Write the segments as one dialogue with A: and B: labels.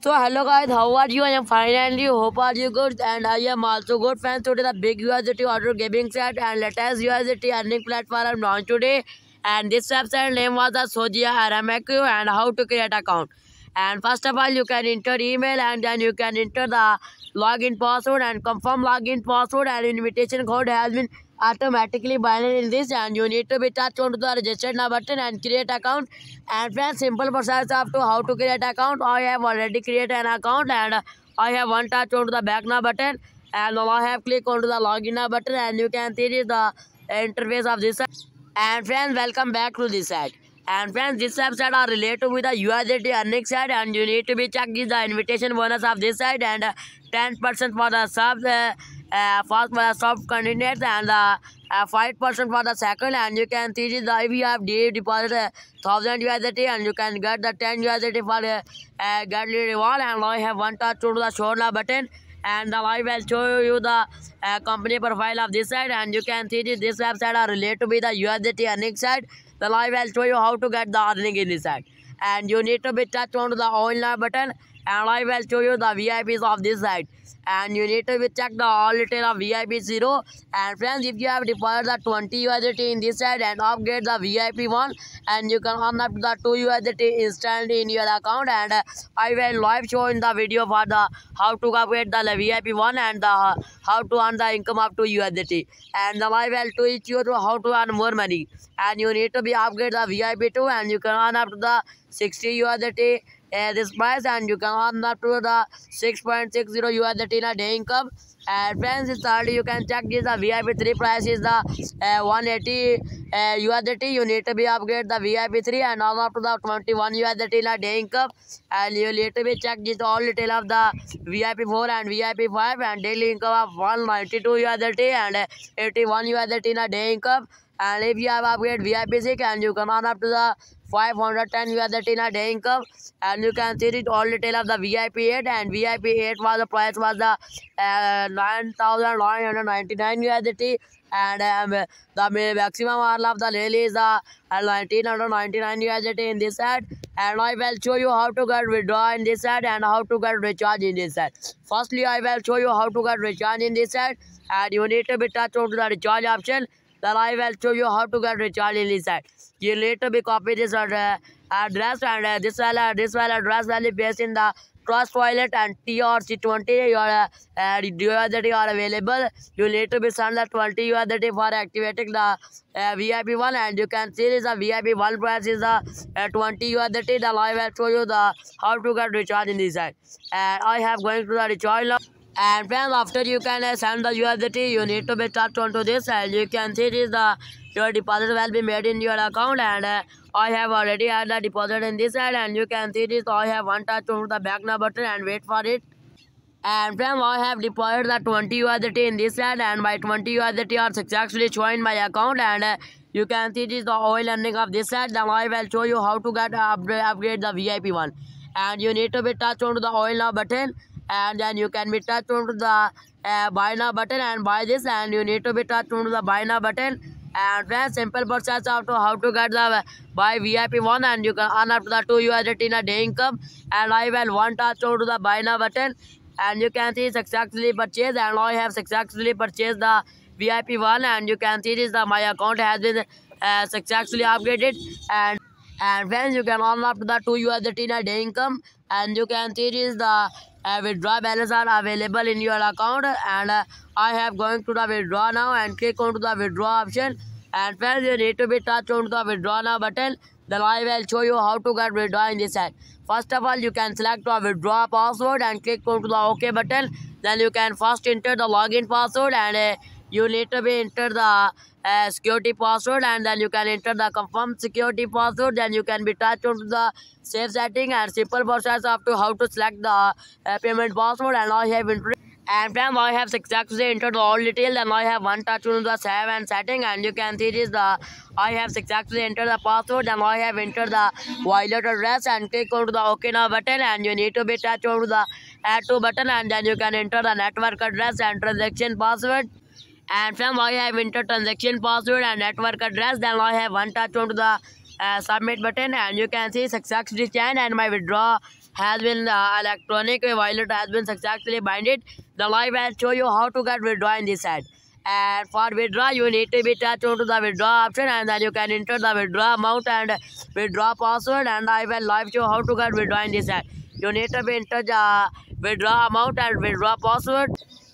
A: So hello guys, how are you? I am fine and you hope are you good and I am also good friends. Today the big USDT order gaming set and latest USDT earning platform launched today and this website name was the Saudi Aramco and how to create account. And first of all you can enter email and then you can enter the login password and confirm login password and invitation code has been automatically binded in this and you need to be touch on to the register now button and create account and friends simple process of to how to create account i have already created an account and i have one touch on to the back now button and now i have click on to the login now button and you can see the interface of this site. and friends welcome back to this site and friends this website are related with the USDT earning side and you need to be check the invitation bonus of this side and 10% for the sub uh, uh, first for the sub candidates and uh, five percent for the second and you can see the if you have deep deposit a thousand USDT and you can get the ten USDT for the uh, get reward and I have one touch to the show now button and now I will show you the uh, company profile of this side and you can see this, this website are related to be the USDT earning side. Then I will show you how to get the earning in this side and you need to be touch on the now button and I will show you the VIPs of this side. And you need to check the all detail of VIP 0 and friends if you have deposited the 20 USDT in this side and upgrade the VIP 1 and you can earn up to the 2 USDT instantly in your account. And uh, I will live show in the video for the how to upgrade the VIP 1 and the uh, how to earn the income up to USDT and then I will teach you to how to earn more money. And you need to be upgrade the VIP 2 and you can earn up to the 60 USDT uh, this price and you can earn up to the 6.60 USDT in a day income and friends it's already you can check this the VIP 3 price is the uh, 180 uh, USDT you need to be upgrade the VIP 3 and earn up to the 21 USDT in a day income and you need to be check this all detail of the VIP 4 and VIP 5 and daily income of 192 USDT and 81 USDT in a day income and if you have upgrade VIP 6 and you can earn up to the 510 USDT in a day income and you can see it all detail of the VIP 8 and VIP 8 was the price was the uh, 9999 USDT and um, the maximum all of the daily is the uh, 1999 USDT in this ad. And I will show you how to get withdraw in this ad and how to get recharge in this ad. Firstly I will show you how to get recharge in this ad. And you need to be touch on the recharge option then I will show you how to get recharge in this site. You need to be copy this uh, address and uh, this will uh, this will address be based in the Trust Wallet and TRC20 your uh, uh, USDT are available. You need to be send the 20 USDT for activating the uh, VIP one and you can see this a VIP one price is the uh, 20 USDT. Then I will show you the how to get recharge in this site. And I have going to the recharge now and friends after you can send the USDT you need to be touched onto this and you can see this the your deposit will be made in your account and uh, I have already had the deposit in this side and you can see this I have one touch onto the back now button and wait for it. And friends I have deposited the 20 USDT in this side and my 20 USDT are successfully showing my account and uh, you can see this the oil earning of this side. Then I will show you how to get uh, upgrade, upgrade the VIP one. And you need to be touched onto the oil now button and then you can be touched onto the uh, buy now button and buy this and you need to be touched onto the buy now button. And friends simple process of to how to get the buy VIP one and you can earn up to the 2 USDT in a day income. And I will one touch onto the buy now button. And you can see successfully purchased and I have successfully purchased the VIP one and you can see this the my account has been uh, successfully upgraded. And and friends you can up to the 2 USDT in a day income and you can see this the uh, withdraw balance are available in your account. And uh, I have going to the withdraw now and click on to the withdraw option. And friends you need to be touch on the withdraw now button. Then I will show you how to get withdraw in this side. First of all you can select the withdraw password and click on to the OK button. Then you can first enter the login password and uh, you need to be enter the uh, security password and then you can enter the confirm security password. Then you can be touched onto the save setting and simple process of to how to select the uh, payment password and I have entered and from I have successfully entered all details and I have one touch on the save and setting and you can see this the I have successfully entered the password. And I have entered the wallet address and click on the OK now button and you need to be touch on the add to button and then you can enter the network address and transaction password and from I have entered transaction password and network address then I have one touch onto the uh, submit button and you can see successfully changed and my withdraw has been uh, electronic wallet has been successfully binded. The live will show you how to get withdraw in this ad. And for withdraw, you need to be touched onto the withdraw option and then you can enter the withdraw amount and withdraw password and I will live show how to get withdraw in this ad. You need to be enter the withdraw amount and withdraw password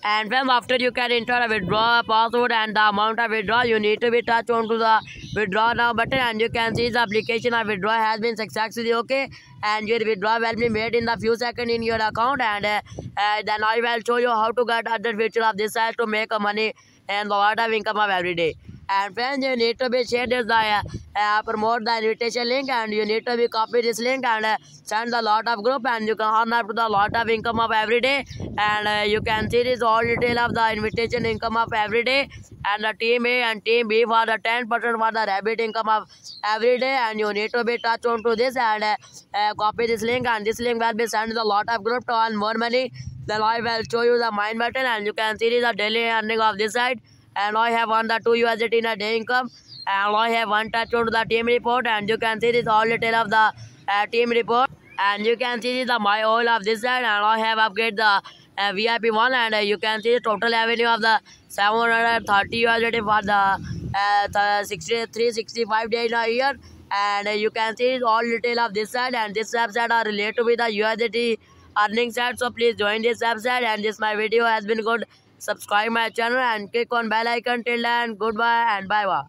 A: and then after you can enter a withdraw password and the amount of withdraw you need to be touched onto the withdraw now button and you can see the application of withdraw has been successfully okay? And your withdraw will be made in the few seconds in your account and uh, uh, then I will show you how to get other feature of this site to make money and a lot of income of every day and friends you need to be share this uh, uh, promote the invitation link and you need to be copy this link and uh, send the lot of group and you can earn up to the lot of income of every day. And uh, you can see this all detail of the invitation income of every day. And the team A and team B for the 10% for the rabbit income of every day and you need to be touch on to this and uh, uh, copy this link and this link will be sent to the lot of group to earn more money. Then I will show you the mine button and you can see the daily earning of this side and I have won the 2 USDT in a day income. And I have one touch on the team report. And you can see this all detail of the uh, team report. And you can see the my all of this side. And I have upgraded the uh, VIP one. And uh, you can see the total revenue of the 730 USDT for the uh, the 60, 365 days in a year. And uh, you can see all detail of this side. And this website are related with the USDT earning side. So please join this website. And this my video has been good subscribe my channel and click on bell icon till then goodbye and bye bye